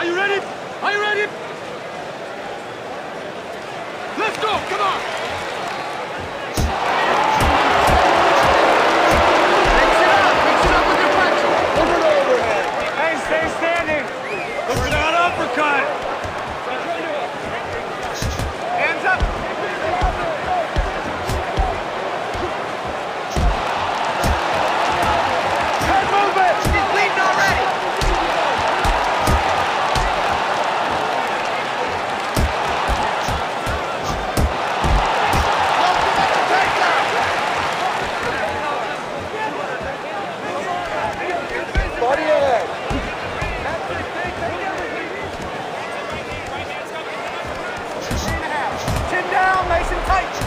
Are you ready? Are you ready? Let's go!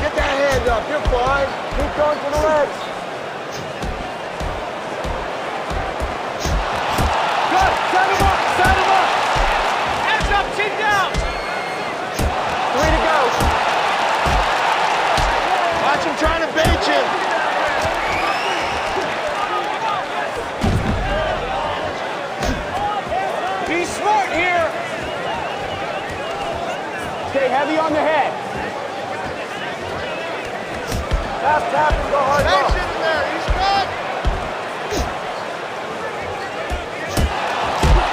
Get that hand up. You're fine. Keep going for the legs. Heavy on the head. Tap, tap, and go hard off. In there. He's good.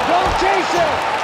Don't chase him.